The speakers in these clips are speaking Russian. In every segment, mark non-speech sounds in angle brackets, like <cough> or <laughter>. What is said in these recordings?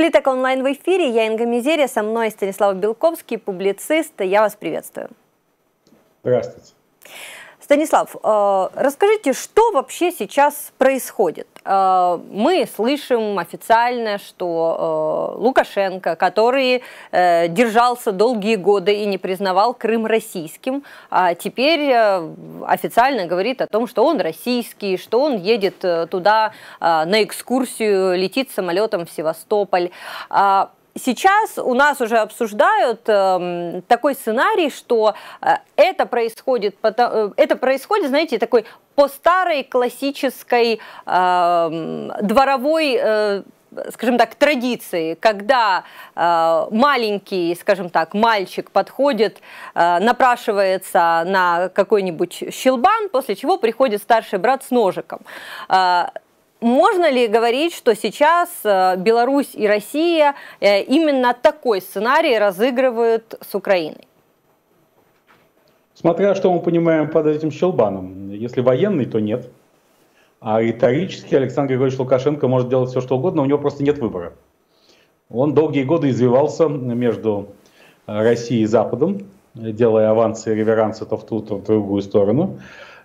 Политика онлайн в эфире. Я Инга Мизерия, со мной Станислав Белковский, публицист. Я вас приветствую. Здравствуйте. Станислав, э, расскажите, что вообще сейчас происходит? Э, мы слышим официально, что э, Лукашенко, который держался долгие годы и не признавал Крым российским, а теперь официально говорит о том, что он российский, что он едет туда на экскурсию, летит самолетом в Севастополь. Сейчас у нас уже обсуждают э, такой сценарий, что э, это происходит, э, это происходит, знаете, такой по старой классической э, дворовой э, скажем так, традиции, когда э, маленький, скажем так, мальчик подходит, э, напрашивается на какой-нибудь щелбан, после чего приходит старший брат с ножиком. Э, можно ли говорить, что сейчас э, Беларусь и Россия э, именно такой сценарий разыгрывают с Украиной? Смотря что мы понимаем под этим щелбаном. Если военный, то нет. А риторически Александр Григорьевич Лукашенко может делать все, что угодно, у него просто нет выбора. Он долгие годы извивался между Россией и Западом, делая авансы и реверансы то в ту, то в другую сторону,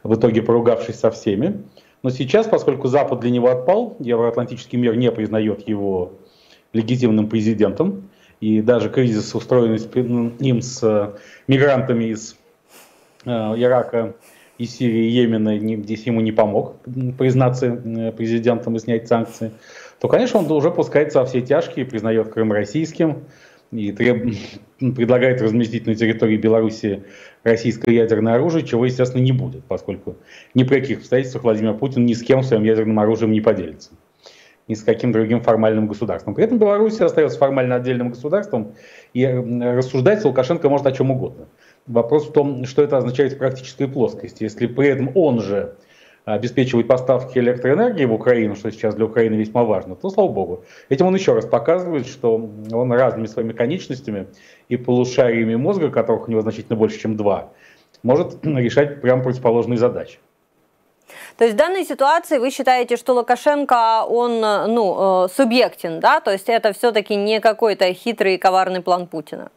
в итоге поругавшись со всеми. Но сейчас, поскольку Запад для него отпал, евроатлантический мир не признает его легитимным президентом, и даже кризис, устроенный им с э, мигрантами из э, Ирака и Сирии, Йемена, здесь ему не помог признаться э, президентом и снять санкции, то, конечно, он уже пускается во все тяжкие, признает Крым российским, и треб... предлагает разместить на территории Беларуси российское ядерное оружие, чего, естественно, не будет, поскольку ни при каких обстоятельствах Владимир Путин ни с кем своим ядерным оружием не поделится. Ни с каким другим формальным государством. При этом Беларусь остается формально отдельным государством, и рассуждать Лукашенко может о чем угодно. Вопрос в том, что это означает в практической плоскости. Если при этом он же обеспечивать поставки электроэнергии в Украину, что сейчас для Украины весьма важно, то слава богу. Этим он еще раз показывает, что он разными своими конечностями и полушариями мозга, которых у него значительно больше, чем два, может <clears throat> решать прям противоположные задачи. То есть в данной ситуации вы считаете, что Лукашенко, он ну, э, субъектен, да? То есть это все-таки не какой-то хитрый и коварный план Путина?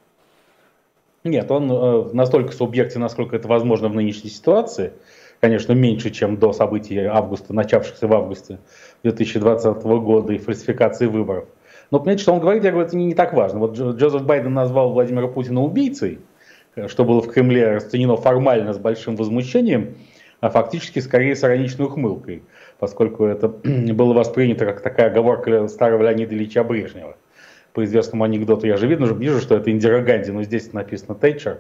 Нет, он э, настолько субъектен, насколько это возможно в нынешней ситуации – конечно, меньше, чем до событий августа, начавшихся в августе 2020 года и фальсификации выборов. Но понимаете, что он говорит, я говорю, это не, не так важно. Вот Джозеф Байден назвал Владимира Путина убийцей, что было в Кремле расценено формально с большим возмущением, а фактически скорее с ироничной ухмылкой, поскольку это <clears throat> было воспринято как такая оговорка старого Леонида Ильича Брежнева по известному анекдоту, я же видно, вижу, что это Индира Ганди, но здесь написано Тэтчер.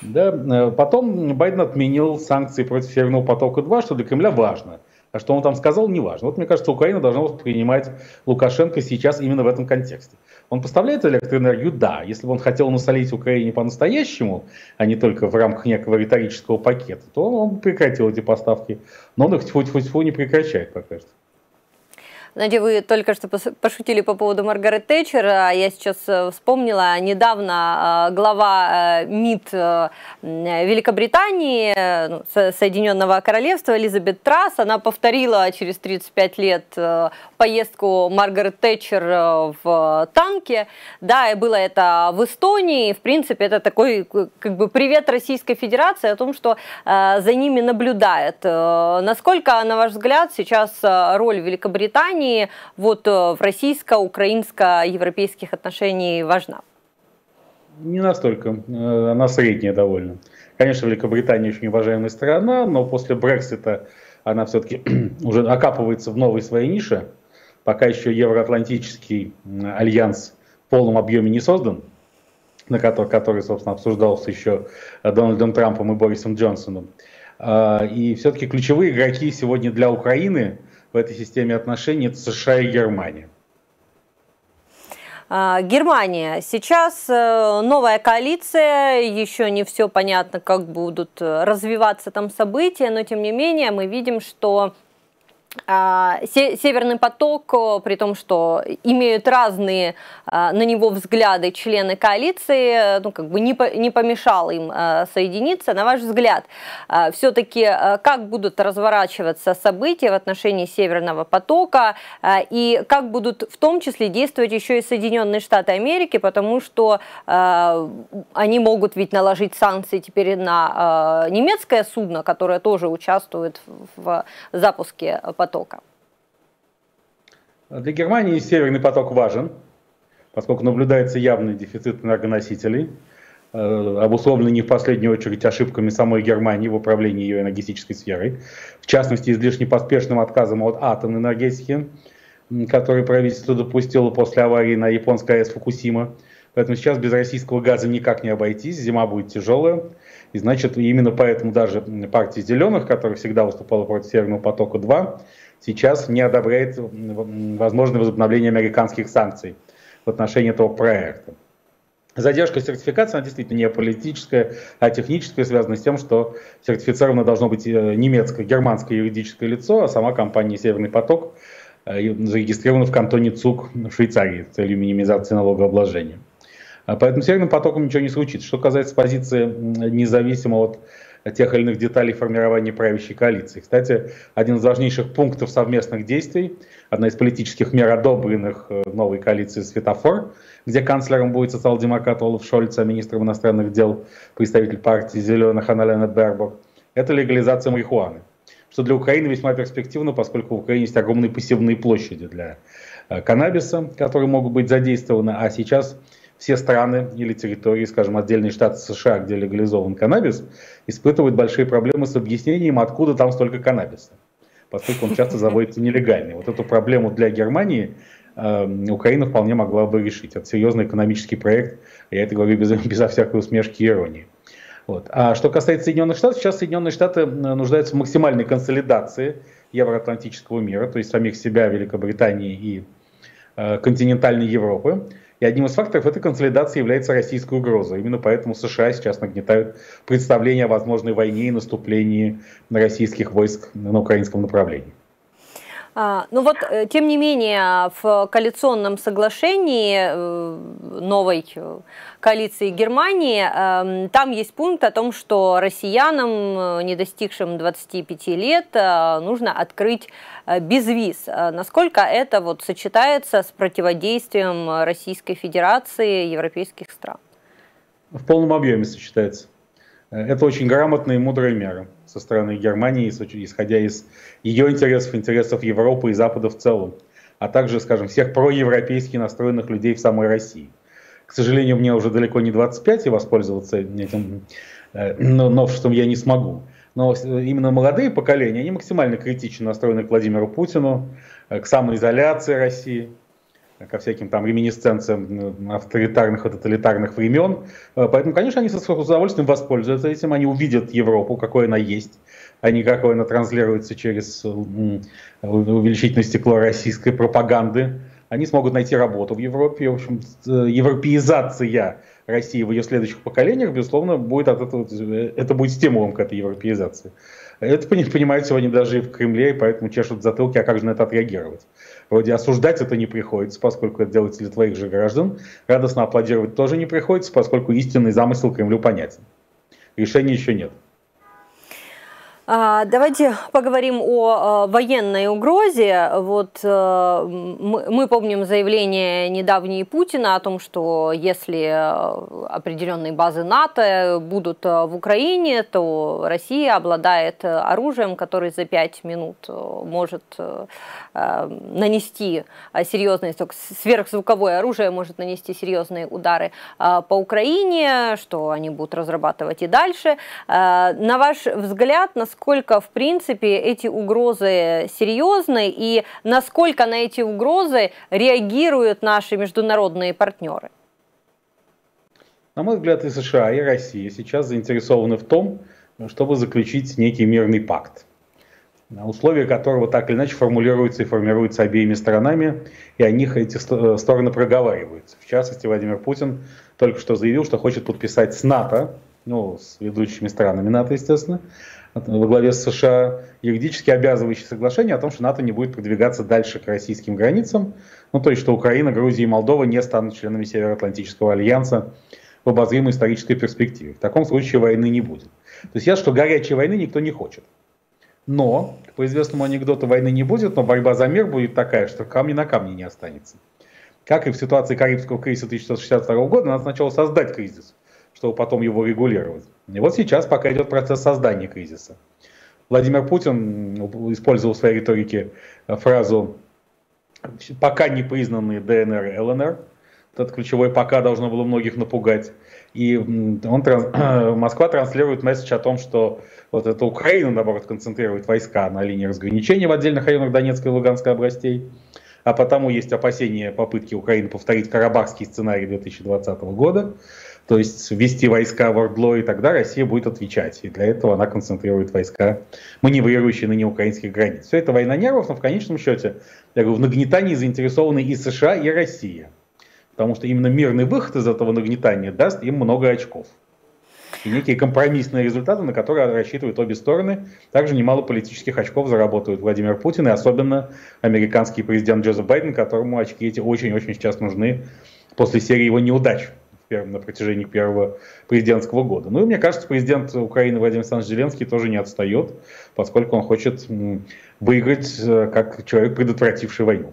Да? Э, потом Байден отменил санкции против Северного потока-2, что для Кремля важно. А что он там сказал, не важно. Вот мне кажется, Украина должна воспринимать Лукашенко сейчас именно в этом контексте. Он поставляет электроэнергию? Да. Если бы он хотел насолить Украине по-настоящему, а не только в рамках некого риторического пакета, то он прекратил эти поставки. Но он их тьфу-тьфу-тьфу не прекращает пока что. Надя, вы только что пошутили по поводу Маргарет Тэтчер, а я сейчас э, вспомнила, недавно э, глава э, МИД Великобритании, ну, Соединенного Королевства Элизабет Трасс, она повторила через 35 лет поездку Маргарет Тэтчер в танке, да, и было это в Эстонии, в принципе, это такой как бы привет Российской Федерации о том, что за ними наблюдает. Насколько, на ваш взгляд, сейчас роль Великобритании вот э, в российско-украинско-европейских отношениях важна? Не настолько. Э, она средняя довольно. Конечно, Великобритания очень уважаемая страна, но после Брексита она все-таки <clears throat> уже окапывается в новой своей нише. Пока еще Евроатлантический альянс в полном объеме не создан, на который, который, собственно, обсуждался еще Дональдом Трампом и Борисом Джонсоном. А, и все-таки ключевые игроки сегодня для Украины – в этой системе отношений это США и Германия. А, Германия. Сейчас э, новая коалиция, еще не все понятно, как будут развиваться там события, но тем не менее мы видим, что Северный поток, при том, что имеют разные а, на него взгляды члены коалиции, ну, как бы не, не помешал им а, соединиться. На ваш взгляд, все-таки как будут разворачиваться события в отношении Северного потока и как будут в том числе действовать еще и Соединенные Штаты Америки, потому что они могут ведь наложить санкции теперь на немецкое судно, которое тоже участвует в запуске потока? Для Германии Северный поток важен, поскольку наблюдается явный дефицит энергоносителей, э, обусловленный не в последнюю очередь ошибками самой Германии в управлении ее энергетической сферой, в частности, излишне поспешным отказом от атомной энергетики, который правительство допустило после аварии на японской АЭС Фукусима. Поэтому сейчас без российского газа никак не обойтись, зима будет тяжелая. И значит, именно поэтому даже партия зеленых, которая всегда выступала против Северного потока-2, сейчас не одобряет возможное возобновление американских санкций в отношении этого проекта. Задержка сертификации, она действительно не политическая, а техническая, связана с тем, что сертифицировано должно быть э, немецкое, германское юридическое лицо, а сама компания «Северный поток» э, зарегистрирована в кантоне ЦУК в Швейцарии с целью минимизации налогообложения. А поэтому Северным потоком ничего не случится. Что касается позиции независимо от тех или иных деталей формирования правящей коалиции. Кстати, один из важнейших пунктов совместных действий, одна из политических мер, одобренных э, новой коалицией «Светофор», где канцлером будет социал-демократ Олаф Шольц, а министром иностранных дел представитель партии «Зеленых» Аналена Бербок, это легализация марихуаны. Что для Украины весьма перспективно, поскольку в Украине есть огромные пассивные площади для э, каннабиса, которые могут быть задействованы, а сейчас все страны или территории, скажем, отдельные штаты США, где легализован каннабис, испытывают большие проблемы с объяснением, откуда там столько каннабиса, поскольку он часто <laughs> заводится нелегальный. Вот эту проблему для Германии э, Украина вполне могла бы решить. Это серьезный экономический проект, я это говорю без, <laughs> безо всякой усмешки и иронии. Вот. А что касается Соединенных Штатов, сейчас Соединенные Штаты э, нуждаются в максимальной консолидации евроатлантического мира, то есть самих себя, Великобритании и э, континентальной Европы. И одним из факторов этой консолидации является российская угроза. Именно поэтому США сейчас нагнетают представление о возможной войне и наступлении российских войск на украинском направлении. А, ну вот, э, тем не менее, в коалиционном соглашении э, новой э, коалиции Германии, эм, там есть пункт о том, что россиянам, не достигшим 25 лет, нужно открыть безвиз. Насколько это вот сочетается с противодействием Российской Федерации европейских стран? В полном объеме сочетается. Это очень грамотная и мудрая мера со стороны Германии, исходя из ее интересов, интересов Европы и Запада в целом, а также, скажем, всех проевропейски настроенных людей в самой России. К сожалению, мне уже далеко не 25, и воспользоваться этим э, новшеством я не смогу. Но именно молодые поколения, они максимально критично настроены к Владимиру Путину, э, к самоизоляции России, ко всяким там реминисценциям авторитарных и тоталитарных времен. Э, поэтому, конечно, они с удовольствием воспользуются этим, они увидят Европу, какой она есть, а не какой она транслируется через увеличительное стекло российской пропаганды. Они смогут найти работу в Европе. В общем, э, европеизация России в ее следующих поколениях, безусловно, будет от этого, э, это будет стимулом к этой европеизации. Это понимают сегодня даже и в Кремле, и поэтому чешут затылки, а как же на это отреагировать. Вроде осуждать это не приходится, поскольку это делается для твоих же граждан. Радостно аплодировать тоже не приходится, поскольку истинный замысел Кремлю понятен. Решения еще нет. А, давайте поговорим о военной угрозе. Вот э, мы помним заявление недавнее Путина о том, что если определенные базы НАТО будут в Украине, то Россия обладает оружием, которое за пять минут может нанести серьезные, сверхзвуковое оружие может нанести серьезные удары по Украине, что они будут разрабатывать и дальше. На ваш взгляд, насколько насколько, в принципе, эти угрозы серьезны и насколько на эти угрозы реагируют наши международные партнеры? На мой взгляд, и США, и Россия сейчас заинтересованы в том, чтобы заключить некий мирный пакт, условия которого так или иначе формулируются и формируются обеими сторонами, и о них эти э, стороны проговариваются. В частности, Владимир Путин только что заявил, что хочет подписать с НАТО, ну, с ведущими странами НАТО, естественно, во главе с США юридически обязывающее соглашение о том, что НАТО не будет продвигаться дальше к российским границам, ну то есть что Украина, Грузия и Молдова не станут членами Североатлантического альянса в обозримой исторической перспективе. В таком случае войны не будет. То есть я, что горячей войны никто не хочет. Но, по известному анекдоту, войны не будет, но борьба за мир будет такая, что камни на камне не останется. Как и в ситуации Карибского кризиса 1962 года, надо сначала создать кризис, чтобы потом его регулировать. И вот сейчас пока идет процесс создания кризиса. Владимир Путин использовал в своей риторике фразу «пока не признанные ДНР и ЛНР». Этот ключевой «пока» должно было многих напугать. И он, <clears throat> Москва транслирует месседж о том, что вот эта Украина, наоборот, концентрирует войска на линии разграничения в отдельных районах Донецкой и Луганской областей. А потому есть опасения попытки Украины повторить карабахский сценарий 2020 года, то есть ввести войска в Ордло, и тогда Россия будет отвечать. И для этого она концентрирует войска, маневрирующие на неукраинских границ. Все это война нервов, но в конечном счете, я говорю, в нагнетании заинтересованы и США, и Россия. Потому что именно мирный выход из этого нагнетания даст им много очков. И некие компромиссные результаты, на которые рассчитывают обе стороны. Также немало политических очков заработают Владимир Путин и особенно американский президент Джозеф Байден, которому очки эти очень-очень сейчас нужны после серии его неудач на протяжении первого президентского года. Ну и мне кажется, президент Украины Владимир Александрович Зеленский тоже не отстает, поскольку он хочет выиграть э, как человек, предотвративший войну.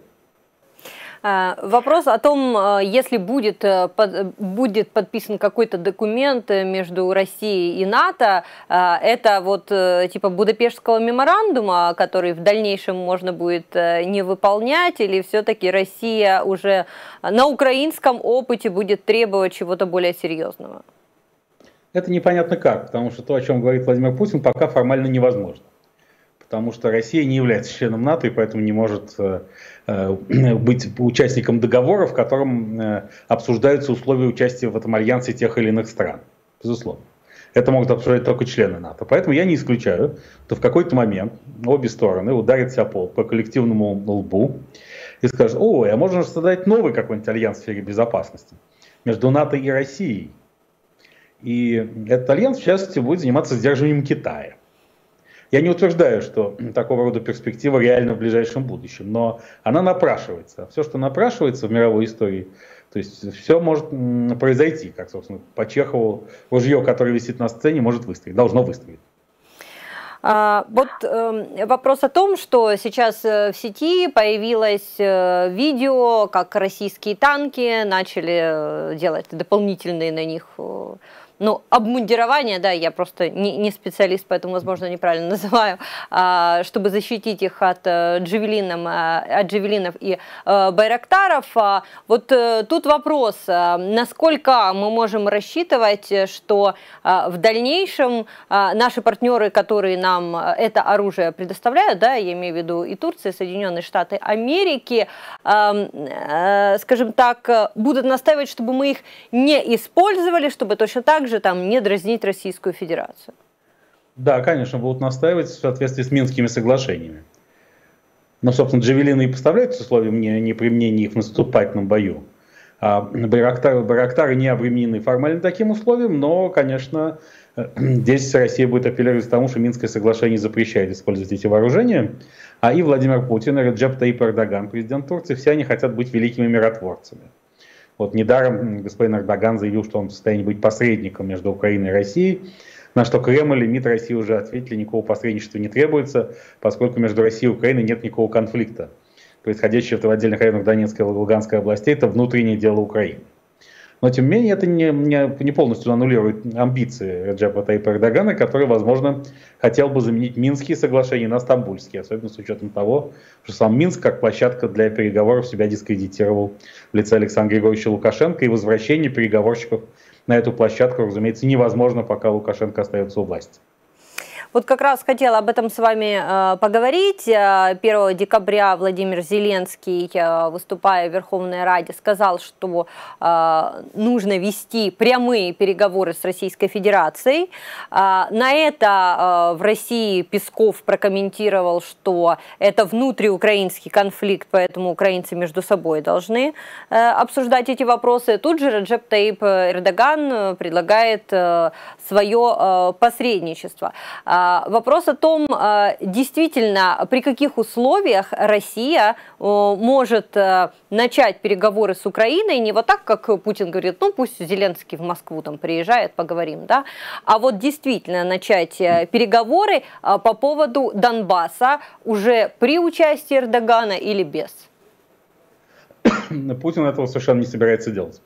Э, вопрос о том, э, если будет, э, будет подписан какой-то документ между Россией и НАТО, это вот типа Будапештского меморандума, который в дальнейшем можно будет не выполнять, или все-таки Россия уже на украинском опыте будет требовать чего-то более серьезного? Это непонятно как, потому что то, о чем говорит Владимир Путин, пока формально невозможно потому что Россия не является членом НАТО и поэтому не может э, э, <clears throat> быть участником договора, в котором э, обсуждаются условия участия в этом альянсе тех или иных стран. Безусловно. Это могут обсуждать только члены НАТО. Поэтому я не исключаю, что в какой-то момент обе стороны ударят себя по, по коллективному лбу и скажут, ой, а можно же создать новый какой-нибудь альянс в сфере безопасности между НАТО и Россией. И этот альянс, в частности, будет заниматься сдерживанием Китая. Я не утверждаю, что такого рода перспектива реально в ближайшем будущем, но она напрашивается. Все, что напрашивается в мировой истории, то есть все может произойти, как, собственно, по Чехову ружье, которое висит на сцене, может выстрелить, должно выстрелить. А, вот э, вопрос о том, что сейчас э, в сети появилось э, видео, как российские танки начали э, делать дополнительные на них ну, обмундирование, да, я просто не, не специалист, поэтому, возможно, неправильно <laughs> называю, а, чтобы защитить их от, э, джавелином, э, от джавелинов и а, байрактаров. А, вот а, тут вопрос, а, насколько мы можем рассчитывать, что а, в дальнейшем а, наши партнеры, которые нам это оружие предоставляют, да, я имею в виду и Турция, и Соединенные Штаты Америки, а, а, скажем так, будут настаивать, чтобы мы их не использовали, чтобы точно так же там не дразнить Российскую Федерацию. Да, конечно, будут настаивать в соответствии с Минскими соглашениями. Но, собственно, джавелины и поставляются условием не, не применения их в наступательном бою. А Байрактары, Байрактары не обременены формально таким условием, но, конечно, <clears throat> здесь Россия будет апеллировать к тому, что Минское соглашение запрещает использовать эти вооружения. А и Владимир Путин, и Реджеп Таип Эрдоган, президент Турции, все они хотят быть великими миротворцами. Вот недаром господин Эрдоган заявил, что он в состоянии быть посредником между Украиной и Россией, на что Кремль и МИД России уже ответили, никакого посредничества не требуется, поскольку между Россией и Украиной нет никакого конфликта. Происходящее в отдельных районах Донецкой и Луганской областей – это внутреннее дело Украины. Но, тем не менее, это не, не, не полностью аннулирует амбиции Реджепа Тайпа Эрдогана, который, возможно, хотел бы заменить Минские соглашения на Стамбульские, особенно с учетом того, что сам Минск как площадка для переговоров себя дискредитировал в лице Александра Григорьевича Лукашенко, и возвращение переговорщиков на эту площадку, разумеется, невозможно, пока Лукашенко остается у власти. Вот как раз хотела об этом с вами э, поговорить. 1 э, декабря Владимир Зеленский, э, выступая в Верховной Раде, сказал, что нужно вести прямые переговоры с Российской Федерацией. На это в России Песков прокомментировал, что это внутриукраинский конфликт, поэтому украинцы между собой должны обсуждать эти вопросы. Тут же Раджеп Таип Эрдоган предлагает свое посредничество. Вопрос о том, действительно, при каких условиях Россия может начать переговоры с Украиной, не вот так, как Путин говорит, ну пусть Зеленский в Москву там приезжает, поговорим, да, а вот действительно начать переговоры по поводу Донбасса уже при участии Эрдогана или без? <coughs> Путин этого совершенно не собирается делать.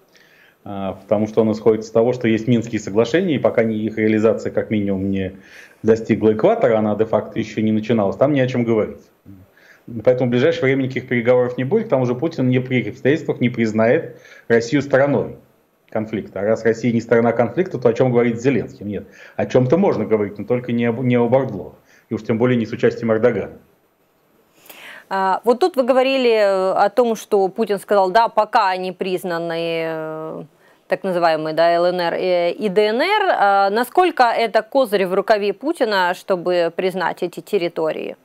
А, потому что он исходит из того, что есть Минские соглашения, и пока их реализация как минимум не достигла экватора, она де-факто еще не начиналась, там не о чем говорить. Поэтому в ближайшее время никаких переговоров не будет, к тому же Путин ни при обстоятельствах не признает Россию стороной конфликта. А раз Россия не сторона конфликта, то о чем говорить с Зеленским? Нет. О чем-то можно говорить, но только не об, не об Ордло. И уж тем более не с участием Эрдогана. А, вот тут вы говорили э, о том, что Путин сказал, да, пока они признаны э, так называемые да, ЛНР и ДНР. А насколько это козырь в рукаве Путина, чтобы признать эти территории?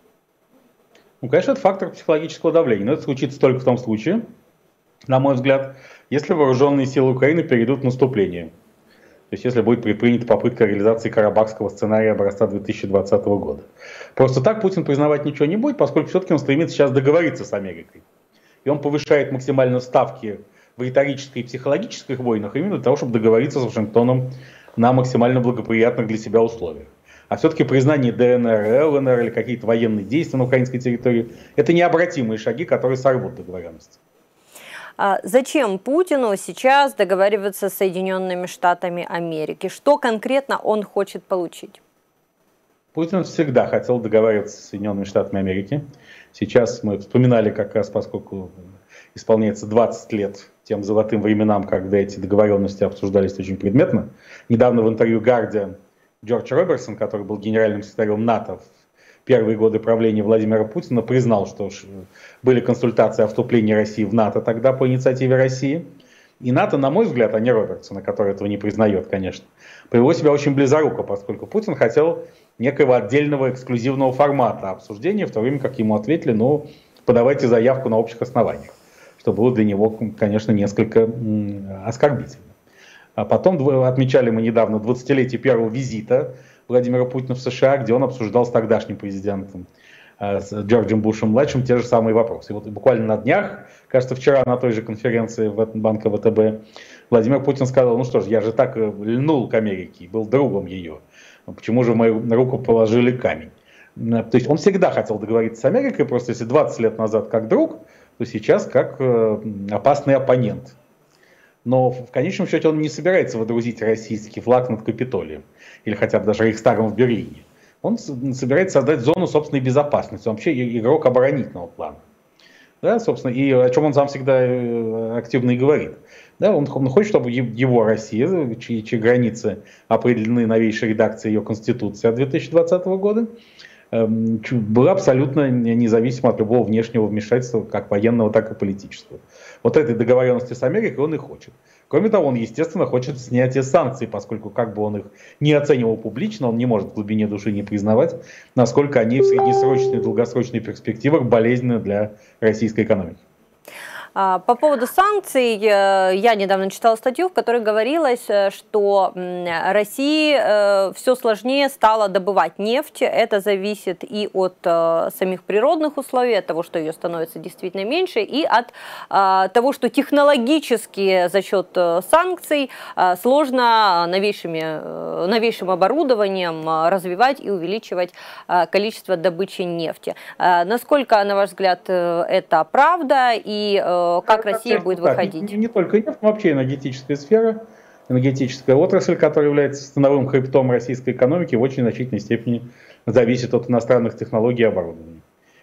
Ну, конечно, это фактор психологического давления, но это случится только в том случае, на мой взгляд, если вооруженные силы Украины перейдут в наступление. То есть если будет предпринята попытка реализации карабахского сценария образца 2020 года. Просто так Путин признавать ничего не будет, поскольку все-таки он стремится сейчас договориться с Америкой. И он повышает максимально ставки в риторической и психологических войнах именно для того, чтобы договориться с Вашингтоном на максимально благоприятных для себя условиях. А все-таки признание ДНР, ЛНР или какие-то военные действия на украинской территории – это необратимые шаги, которые сорвут договоренность. А зачем Путину сейчас договариваться с Соединенными Штатами Америки? Что конкретно он хочет получить? Путин всегда хотел договариваться с Соединенными Штатами Америки. Сейчас мы вспоминали как раз, поскольку исполняется 20 лет тем золотым временам, когда эти договоренности обсуждались очень предметно. Недавно в интервью Guardian Джордж Робертсон, который был генеральным секретарем НАТО в первые годы правления Владимира Путина, признал, что были консультации о вступлении России в НАТО тогда по инициативе России. И НАТО, на мой взгляд, а не Робертсона, который этого не признает, конечно, повело себя очень близоруко, поскольку Путин хотел некого отдельного эксклюзивного формата обсуждения, в то время как ему ответили, ну, подавайте заявку на общих основаниях, что было для него, конечно, несколько оскорбительно. А потом отмечали мы недавно 20-летие первого визита Владимира Путина в США, где он обсуждал с тогдашним президентом э, с Джорджем Бушем-младшим те же самые вопросы. И вот буквально на днях, кажется, вчера на той же конференции в Банка ВТБ, Владимир Путин сказал, ну что ж, я же так э, льнул к Америке, был другом ее. Почему же в мою руку положили камень? То есть он всегда хотел договориться с Америкой, просто если 20 лет назад как друг, то сейчас как опасный оппонент. Но в конечном счете он не собирается водрузить российский флаг над Капитолием или хотя бы даже Рейхстагом в Берлине. Он собирается создать зону собственной безопасности, он вообще игрок оборонительного плана. Да, собственно, и о чем он сам всегда э, активно и говорит. Да, он, он хочет, чтобы его Россия, чьи, чьи границы определены новейшей редакцией ее Конституции от 2020 года, была абсолютно независима от любого внешнего вмешательства, как военного, так и политического. Вот этой договоренности с Америкой он и хочет. Кроме того, он, естественно, хочет снятия санкций, поскольку как бы он их не оценивал публично, он не может в глубине души не признавать, насколько они в среднесрочной и долгосрочной перспективах болезненны для российской экономики. А, по поводу санкций, э, я недавно читала статью, в которой говорилось, э, что России э, все сложнее стало добывать нефть. Это зависит и от самих природных условий, от того, что ее становится действительно меньше, и от того, что технологически за счет санкций сложно новейшими, новейшим оборудованием развивать и увеличивать количество добычи нефти. Насколько, на ваш взгляд, это правда и как Россия будет выходить? Не, не только нефть, но вообще энергетическая сфера, энергетическая отрасль, которая является становым хребтом российской экономики, в очень значительной степени зависит от иностранных технологий и оборудования.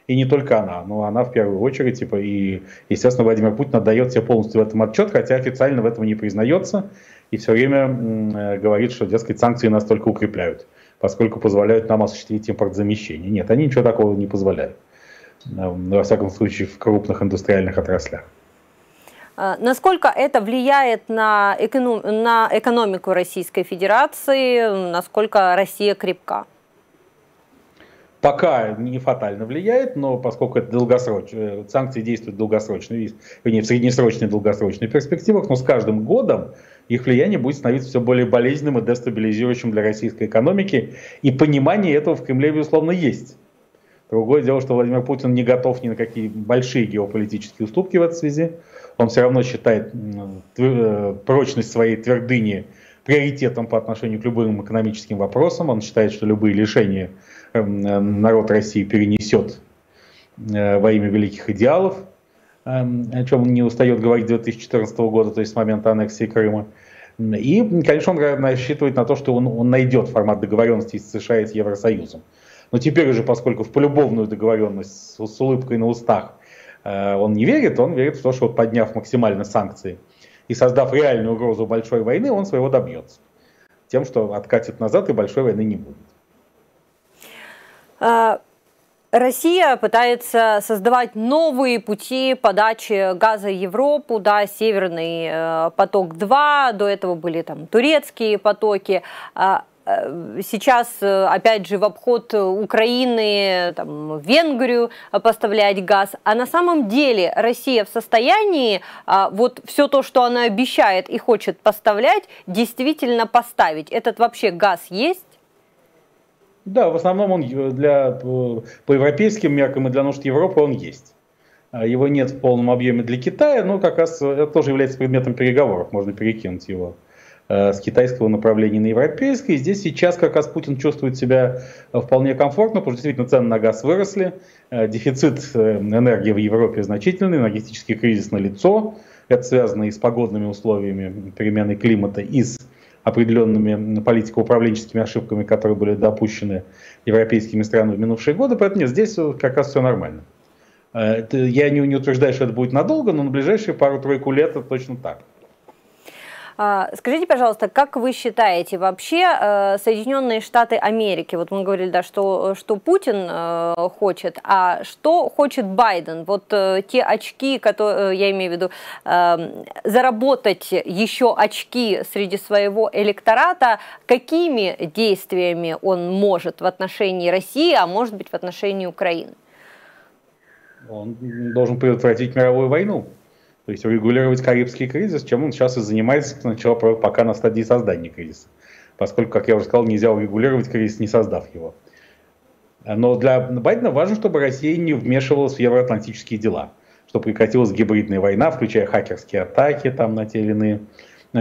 И не только она, но она в первую очередь, типа, и, естественно, Владимир Путин отдает себе полностью в этом отчет, хотя официально в этом не признается, и все время э, говорит, что, дескать, санкции нас только укрепляют, поскольку позволяют нам осуществить импортзамещение. Нет, они ничего такого не позволяют, во всяком случае, в крупных индустриальных отраслях. А, насколько это влияет на, эконом, на экономику Российской Федерации, насколько Россия крепка? пока не фатально влияет, но поскольку это долгосрочно, э, санкции действуют долгосрочно, вернее, в среднесрочной и долгосрочной перспективах, но с каждым годом их влияние будет становиться все более болезненным и дестабилизирующим для российской экономики, и понимание этого в Кремле, безусловно, есть. Другое дело, что Владимир Путин не готов ни на какие большие геополитические уступки в этой связи. Он все равно считает э, прочность своей твердыни приоритетом по отношению к любым экономическим вопросам. Он считает, что любые лишения эм, народ России перенесет э, во имя великих идеалов, эм, о чем он не устает говорить 2014 года, то есть с момента аннексии Крыма. И, конечно, он рассчитывает на то, что он, он найдет формат договоренности с США и с Евросоюзом. Но теперь уже, поскольку в полюбовную договоренность с, с улыбкой на устах он не верит, он верит в то, что подняв максимально санкции и создав реальную угрозу большой войны, он своего добьется. Тем, что откатит назад и большой войны не будет. А, Россия пытается создавать новые пути подачи газа в Европу, да, Северный э, поток-2, до этого были там турецкие потоки. Э, сейчас, э, опять же, в обход Украины, там, Венгрию поставлять газ. А на самом деле Россия в состоянии а, вот все то, что она обещает и хочет поставлять, действительно поставить. Этот вообще газ есть? Да, в основном он для, по европейским меркам и для нужд Европы он есть. А его нет в полном объеме для Китая, но как раз это тоже является предметом переговоров, можно перекинуть его Э, с китайского направления на европейское. И здесь сейчас как раз Путин чувствует себя э, вполне комфортно, потому что действительно цены на газ выросли, э, дефицит энергии в Европе значительный, энергетический кризис на лицо. Это связано и с погодными условиями перемены климата, и с определенными политико-управленческими ошибками, которые были допущены европейскими странами в минувшие годы. Поэтому нет, здесь как раз все нормально. Я не утверждаю, что это будет надолго, но на ближайшие пару-тройку лет это точно так. А, скажите, пожалуйста, как вы считаете, вообще э, Соединенные Штаты Америки, вот мы говорили, да, что, что Путин э, хочет, а что хочет Байден? Вот э, те очки, которые, я имею в виду, эм, заработать еще очки среди своего электората, какими действиями он может в отношении России, а может быть в отношении Украины? Он должен предотвратить мировую войну. То есть урегулировать Карибский кризис, чем он сейчас и занимается сначала пока на стадии создания кризиса. Поскольку, как я уже сказал, нельзя урегулировать кризис, не создав его. Но для Байдена важно, чтобы Россия не вмешивалась в евроатлантические дела, чтобы прекратилась гибридная война, включая хакерские атаки там, на те или иные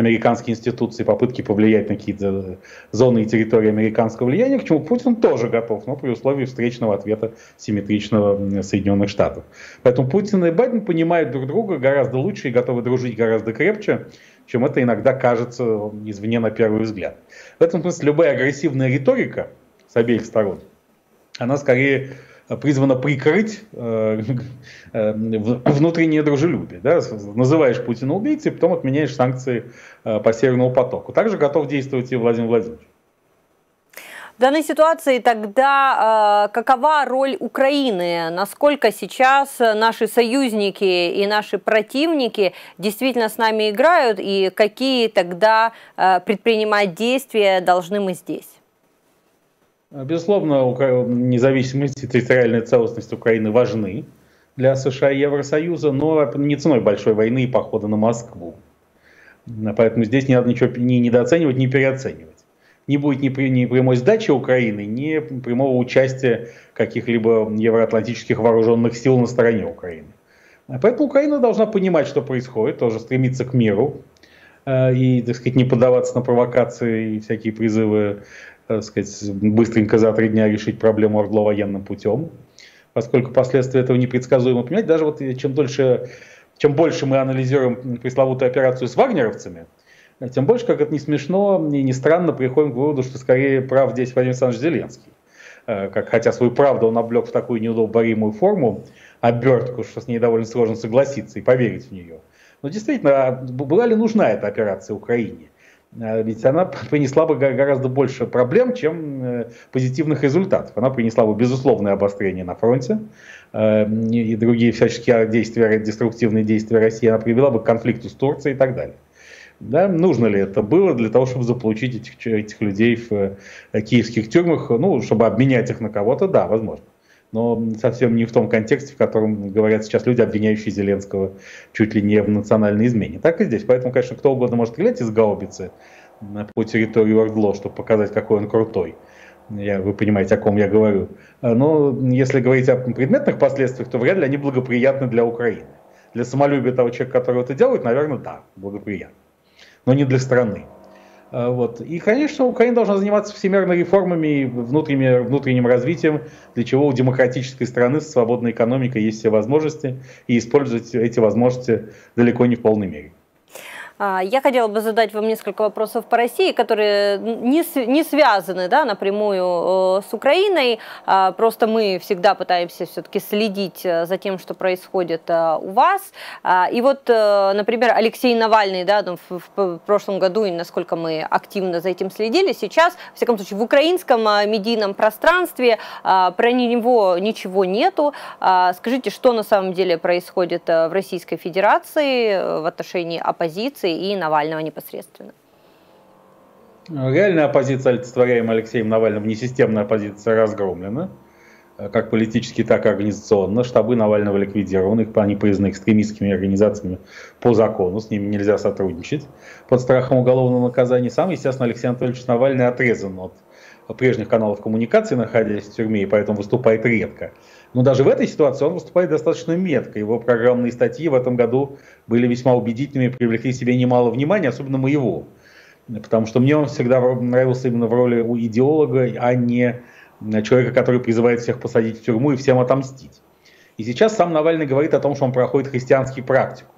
американские институции, попытки повлиять на какие-то зоны и территории американского влияния, к чему Путин тоже готов, но при условии встречного ответа симметричного Соединенных Штатов. Поэтому Путин и Байден понимают друг друга гораздо лучше и готовы дружить гораздо крепче, чем это иногда кажется извне на первый взгляд. В этом смысле любая агрессивная риторика с обеих сторон, она скорее призвана прикрыть э, э, внутреннее дружелюбие. Да? Называешь Путина убийцей, потом отменяешь санкции э, по Северному потоку. Также готов действовать и Владимир Владимирович. В данной ситуации тогда э, какова роль Украины? Насколько сейчас наши союзники и наши противники действительно с нами играют и какие тогда предпринимать действия должны мы здесь? Безусловно, независимость и территориальная целостность Украины важны для США и Евросоюза, но не ценой большой войны и похода на Москву. Поэтому здесь не надо ничего ни недооценивать, ни переоценивать. Не будет ни, ни прямой сдачи Украины, ни прямого участия каких-либо евроатлантических вооруженных сил на стороне Украины. Поэтому Украина должна понимать, что происходит, тоже стремиться к миру и, так сказать, не поддаваться на провокации и всякие призывы так сказать, быстренько за три дня решить проблему Ордло военным путем, поскольку последствия этого непредсказуемо. Понимаете, даже вот чем дольше, чем больше мы анализируем пресловутую операцию с вагнеровцами, тем больше, как это не смешно и не странно, приходим к выводу, что скорее прав здесь Владимир Александрович Зеленский. Э, как, хотя свою правду он облег в такую неудоборимую форму, обертку, что с ней довольно сложно согласиться и поверить в нее. Но действительно, а была ли нужна эта операция Украине? А ведь она принесла бы гораздо больше проблем, чем э, позитивных результатов. Она принесла бы безусловное обострение на фронте э, и другие всяческие действия, деструктивные действия России. Она привела бы к конфликту с Турцией и так далее. Да, нужно ли это было для того, чтобы заполучить этих, этих людей в э, киевских тюрьмах, ну, чтобы обменять их на кого-то, да, возможно. Но совсем не в том контексте, в котором говорят сейчас люди, обвиняющие Зеленского чуть ли не в национальной измене. Так и здесь. Поэтому, конечно, кто угодно может стрелять из гаубицы по территории Ордло, чтобы показать, какой он крутой. Я, вы понимаете, о ком я говорю. Но если говорить о предметных последствиях, то вряд ли они благоприятны для Украины. Для самолюбия того человека, который это делает, наверное, да, благоприятно но не для страны. А, вот. И, конечно, Украина должна заниматься всемирными реформами и внутренним, внутренним развитием, для чего у демократической страны с свободной экономикой есть все возможности, и использовать эти возможности далеко не в полной мере. А, я хотела бы задать вам несколько вопросов по России, которые не, не связаны да, напрямую э, с Украиной. А, просто мы всегда пытаемся все-таки следить э, за тем, что происходит э, у вас. А, и вот, например, Алексей Навальный да, ну, в прошлом году, и насколько мы активно за этим следили, сейчас, в всяком случае, в украинском медийном пространстве про него ничего нету. Скажите, что на самом деле происходит в Российской Федерации в отношении оппозиции? Оппозиции и Навального непосредственно? Реальная оппозиция, олицетворяемая Алексеем Навальным, несистемная оппозиция разгромлена, э, как политически, так и организационно. Штабы Навального ликвидированы, они признаны экстремистскими организациями по закону, с ними нельзя сотрудничать под страхом уголовного наказания. Сам, естественно, Алексей Анатольевич Навальный отрезан от прежних каналов коммуникации, находясь в тюрьме, и поэтому выступает редко. Но даже в этой ситуации он выступает достаточно метко. Его программные статьи в этом году были весьма убедительными, привлекли себе немало внимания, особенно моего. Потому что мне он всегда нравился именно в роли идеолога, а не человека, который призывает всех посадить в тюрьму и всем отомстить. И сейчас сам Навальный говорит о том, что он проходит христианский практику.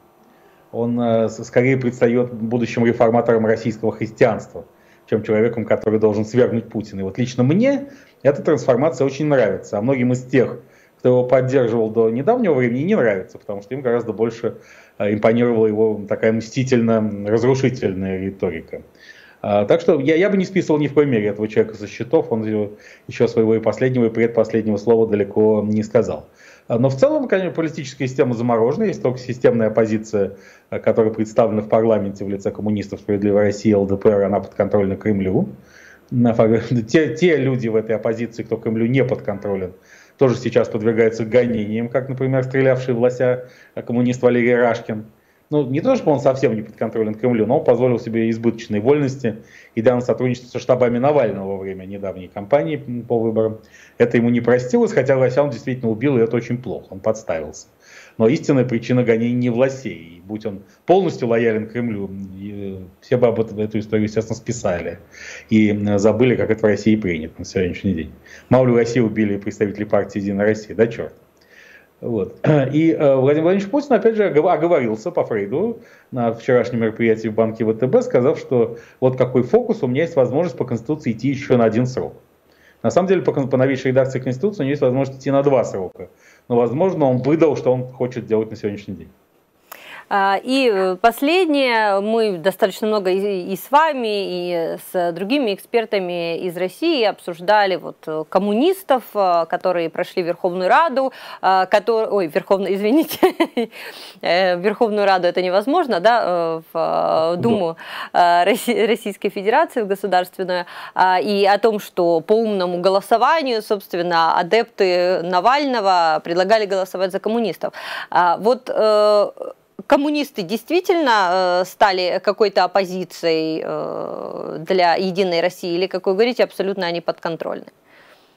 Он э, скорее предстает будущим реформатором российского христианства, чем человеком, который должен свергнуть Путина. И вот лично мне эта трансформация очень нравится. А многим из тех, кто его поддерживал до недавнего времени, не нравится, потому что им гораздо больше э, импонировала его такая мстительно-разрушительная риторика. А, так что я, я бы не списывал ни в коей мере этого человека со счетов, он еще своего и последнего, и предпоследнего слова далеко не сказал. А, но в целом, конечно, политическая система заморожена, есть только системная оппозиция, э, которая представлена в парламенте в лице коммунистов «Справедливой России», ЛДПР, она подконтрольна Кремлю. <laughs> Те, те люди в этой оппозиции, кто Кремлю не подконтролен, тоже сейчас подвергается гонениям, как, например, стрелявший в лося коммунист Валерий Рашкин. Ну, не то, что он совсем не подконтролен Кремлю, но он позволил себе избыточные вольности и данное сотрудничество со штабами Навального во время недавней кампании по выборам. Это ему не простилось, хотя Лося он действительно убил, и это очень плохо, он подставился. Но истинная причина гонений не в Лосе. И будь он полностью лоялен Кремлю, э, все бы об этом, эту историю, естественно, списали. И забыли, как это в России принято на сегодняшний день. Мало ли в России убили представители партии «Единая Россия», да черт. Вот. <clears throat> И э, Владимир Владимирович Путин, опять же, оговорился по Фрейду на вчерашнем мероприятии в банке ВТБ, сказав, что вот какой фокус, у меня есть возможность по Конституции идти еще на один срок. На самом деле, по, по новейшей редакции Конституции у него есть возможность идти на два срока. Но, возможно, он выдал, что он хочет делать на сегодняшний день. А, и э, последнее, мы достаточно много и с вами, и с другими экспертами из России обсуждали вот э, коммунистов, э, которые прошли Верховную Раду, которые, ой, Верховную, извините, <laughs> Верховную Раду это невозможно, да, в Думу Российской Федерации, в государственную, а, и о том, что по умному голосованию, собственно, адепты Навального предлагали голосовать за коммунистов. А, вот коммунисты действительно э, стали какой-то оппозицией э, для Единой России, или, как вы говорите, абсолютно они подконтрольны?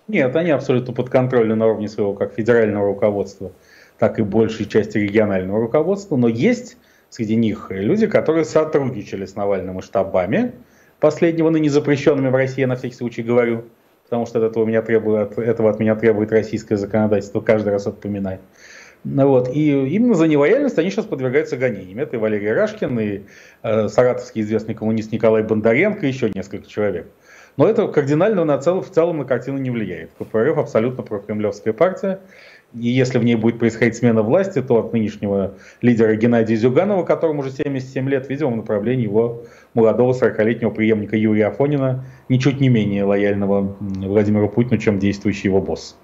Нет, они абсолютно подконтрольны на уровне своего как федерального руководства, так и большей части регионального руководства, но есть среди них люди, которые сотрудничали с Навальным и штабами, последнего ныне запрещенными в России, на всякий случай говорю, потому что от этого, меня требует, этого от меня требует российское законодательство каждый раз отпоминать. Ну вот. И именно за нелояльность они сейчас подвергаются гонениям. Это и Валерий Рашкин, и э, саратовский известный коммунист Николай Бондаренко, и еще несколько человек. Но это кардинально на цел, в целом на картину не влияет. КПРФ абсолютно прокремлевская партия. И если в ней будет происходить смена власти, то от нынешнего лидера Геннадия Зюганова, которому уже 77 лет, видимо, в направлении его молодого 40-летнего преемника Юрия Афонина, ничуть не менее лояльного Владимиру Путину, чем действующий его босс.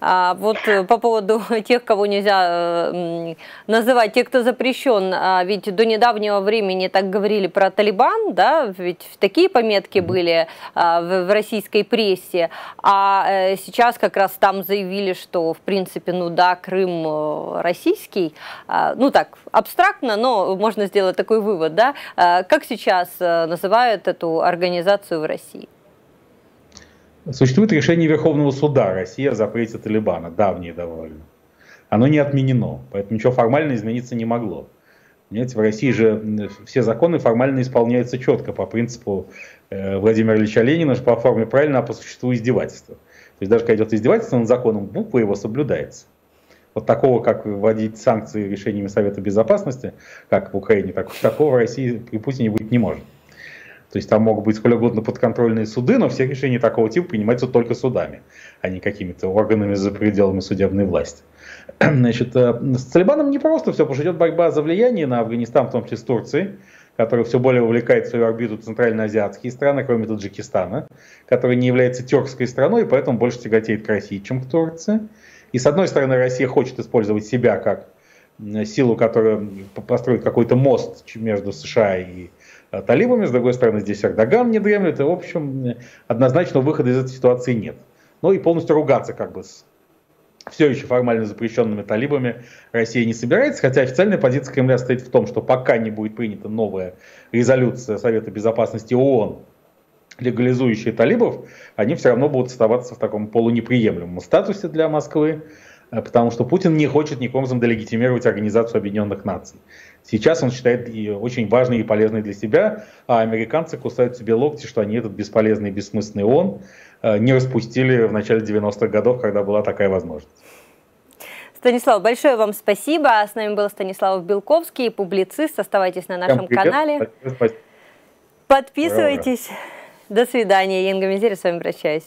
А вот э, по поводу <laughs> тех, кого нельзя э, называть, тех, кто запрещен, а ведь до недавнего времени так говорили про Талибан, да, ведь такие пометки были а, в, российской прессе, а э, сейчас как раз там заявили, что в принципе, ну да, Крым российский, а, ну так, абстрактно, но можно сделать такой вывод, да, как сейчас называют эту организацию в России? Существует решение Верховного суда России о запрете Талибана, давнее довольно. Оно не отменено, поэтому ничего формально измениться не могло. Понимаете, в России же все законы формально исполняются четко по принципу э, Владимира Ильича Ленина, по форме правильно, а по существу издевательства. То есть даже когда идет издевательство над законом, буква его соблюдается. Вот такого, как вводить санкции решениями Совета Безопасности, как в Украине, так, такого в России при Путине быть не может. То есть там могут быть сколь угодно подконтрольные суды, но все решения такого типа принимаются только судами, а не какими-то органами за пределами судебной власти. <clears throat> Значит, э, с Талибаном не просто все, потому что идет борьба за влияние на Афганистан, в том числе с Турцией, которая все более увлекает в свою орбиту центральноазиатские страны, кроме Таджикистана, который не является тюркской страной, и поэтому больше тяготеет к России, чем к Турции. И с одной стороны, Россия хочет использовать себя как силу, которая построит какой-то мост между США и Э, талибами, с другой стороны, здесь Эрдоган не дремлет, и, в общем, однозначно выхода из этой ситуации нет. Ну и полностью ругаться как бы с все еще формально запрещенными талибами Россия не собирается, хотя официальная позиция Кремля стоит в том, что пока не будет принята новая резолюция Совета Безопасности ООН, легализующая талибов, они все равно будут оставаться в таком полунеприемлемом статусе для Москвы. Э, потому что Путин не хочет никаким образом делегитимировать Организацию Объединенных Наций. Сейчас он считает ее очень важной и полезной для себя, а американцы кусают себе локти, что они этот бесполезный и бессмысленный ООН э, не распустили в начале 90-х годов, когда была такая возможность. Станислав, большое вам спасибо. С нами был Станислав Белковский, публицист. Оставайтесь на нашем канале. Спасибо. Подписывайтесь. До свидания. Инга Мизери с вами прощаюсь.